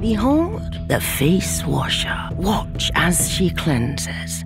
Behold the face washer. Watch as she cleanses